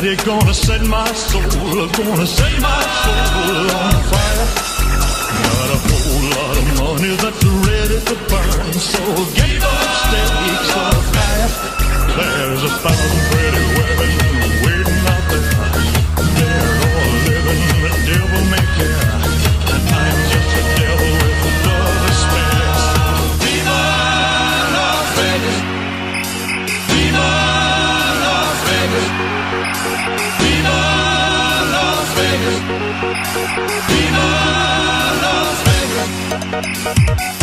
it's gonna set my soul, gonna set my soul on fire. Got a whole lot of money that's ready to burn, Viva Las Vegas!